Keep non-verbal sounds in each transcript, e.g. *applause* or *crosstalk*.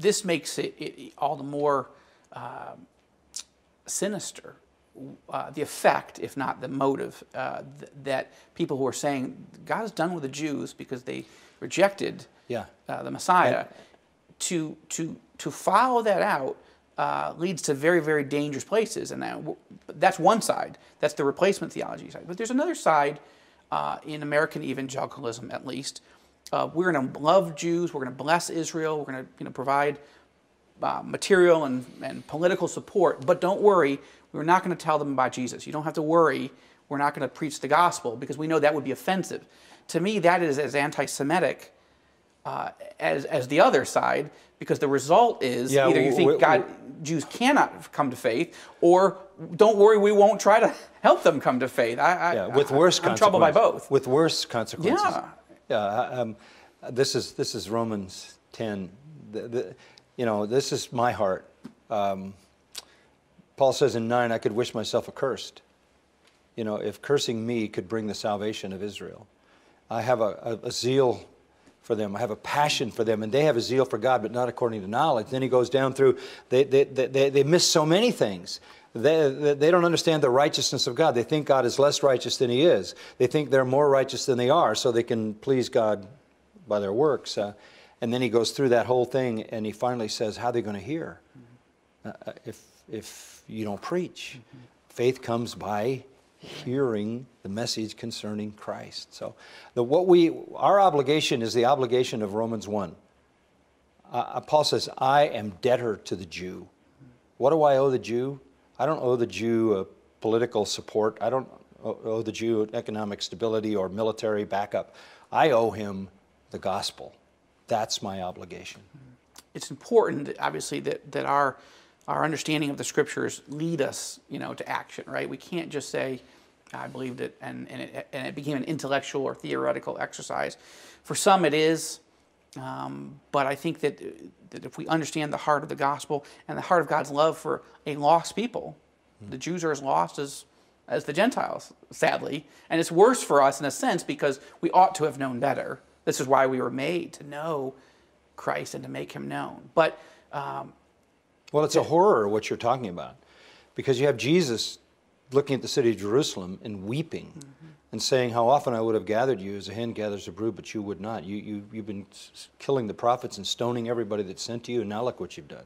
this makes it, it all the more uh, sinister. Uh, the effect, if not the motive, uh, th- that people who are saying God is done with the Jews because they rejected Yeah. uh, the Messiah, to to to follow that out uh, leads to very very dangerous places, and that, that's one side. That's the replacement theology side. But there's another side uh, in American evangelicalism, at least. Uh, we're going to love Jews. We're going to bless Israel. We're going to you know provide uh, material and, and political support. But don't worry, we're not going to tell them about Jesus. You don't have to worry. We're not going to preach the gospel because we know that would be offensive. To me, that is as anti Semitic uh, as, as the other side because the result is Yeah, either you think w- God, Jews cannot come to faith or don't worry, we won't try to *laughs* help them come to faith. I, I, Yeah, with worse I'm troubled by consequences. both. With worse consequences. Yeah. Yeah. Um, this is this is Romans ten. The, the, you know, this is my heart. Um, Paul says in nine, I could wish myself accursed. You know, if cursing me could bring the salvation of Israel, I have a, a, a zeal for them. I have a passion for them, and they have a zeal for God, but not according to knowledge. Then he goes down through, they, they, they, they miss so many things. They, they, don't understand the righteousness of God. They think God is less righteous than he is. They think they're more righteous than they are, so they can please God by their works. Uh, and then he goes through that whole thing, and he finally says, How are they going to hear uh, if, if you don't preach? Faith comes by hearing the message concerning Christ. So, the, what we, our obligation is the obligation of Romans 1. Uh, Paul says, I am debtor to the Jew. What do I owe the Jew? I don't owe the Jew political support. I don't owe the Jew economic stability or military backup. I owe him the gospel. That's my obligation. it's important, obviously, that, that our, our understanding of the scriptures lead us, you know, to action, right? We can't just say, I believed it, and, and, it, and it became an intellectual or theoretical exercise. For some, it is, um, but I think that, that if we understand the heart of the gospel and the heart of God's love for a lost people, the Jews are as lost as, as the Gentiles, sadly. And it's worse for us in a sense because we ought to have known better. This is why we were made to know Christ and to make him known. But um, Well, it's a horror what you're talking about because you have Jesus looking at the city of Jerusalem and weeping and saying, How often I would have gathered you as a hen gathers a brood, but you would not. You, you, you've been killing the prophets and stoning everybody that sent to you, and now look what you've done.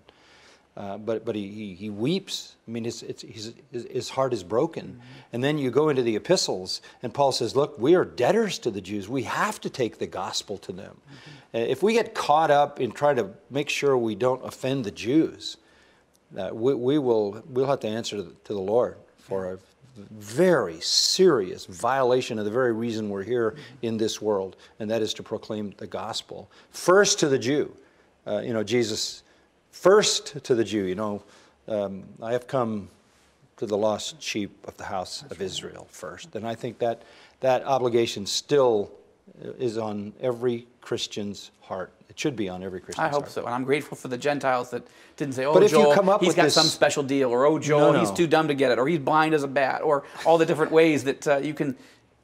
Uh, but but he, he, he weeps. I mean, his, it's, his, his, his heart is broken. And then you go into the epistles, and Paul says, Look, we are debtors to the Jews. We have to take the gospel to them. Uh, If we get caught up in trying to make sure we don't offend the Jews, uh, we, we will we'll have to answer to the, to the Lord for a very serious violation of the very reason we're here in this world, and that is to proclaim the gospel first to the Jew. Uh, you know, Jesus first to the Jew. You know, um, I have come to the lost sheep of the house of Israel first, and I think that that obligation still is on every Christian's heart. It should be on every Christian's I hope so. And I'm grateful for the Gentiles that didn't say, oh, But if you Joel, come up he's with got this- some special deal, or oh, Joel, No, he's too dumb to get it, or he's blind as a bat, or all the different ways that uh, you can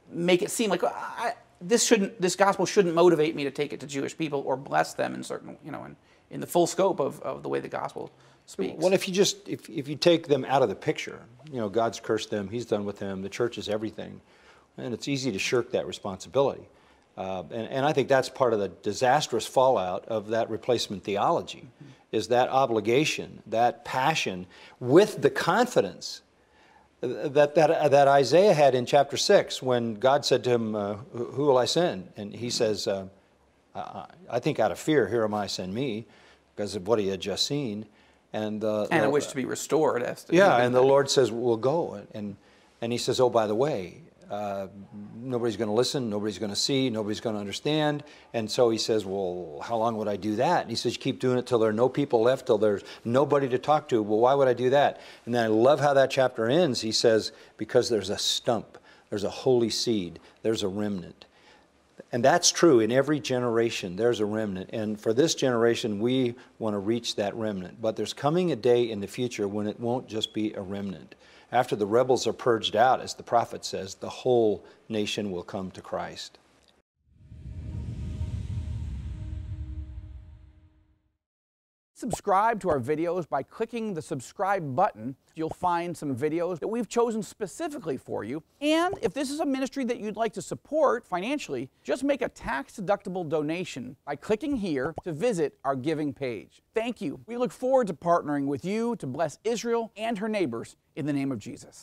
make it seem like I, this shouldn't, this gospel shouldn't motivate me to take it to Jewish people or bless them in certain, you know, in, in the full scope of, of the way the gospel speaks. Well, if you just if, if you take them out of the picture, you know, God's cursed them, He's done with them, the church is everything, and it's easy to shirk that responsibility. Uh, and, and I think that's part of the disastrous fallout of that replacement theology, is that obligation, that passion, with the confidence that, that, that Isaiah had in chapter 6 when God said to him, uh, Who will I send? And he says, uh, I, I think out of fear, here am I, send me, because of what he had just seen. And, uh, and I the- wish to be restored. As to yeah, and the Lord says, "We'll go." And and He says, "Oh, by the way, uh, nobody's going to listen, nobody's going to see, nobody's going to understand." And so He says, "Well, how long would I do that?" And He says, You "Keep doing it till there are no people left, till there's nobody to talk to." Well, why would I do that? And then I love how that chapter ends. He says, "Because there's a stump, there's a holy seed, there's a remnant." And that's true in every generation. There's a remnant. And for this generation, we want to reach that remnant. But there's coming a day in the future when it won't just be a remnant. After the rebels are purged out, as the prophet says, the whole nation will come to Christ. Subscribe to our videos by clicking the subscribe button. You'll find some videos that we've chosen specifically for you. And if this is a ministry that you'd like to support financially, just make a tax deductible donation by clicking here to visit our giving page. Thank you. We look forward to partnering with you to bless Israel and her neighbors in the name of Jesus.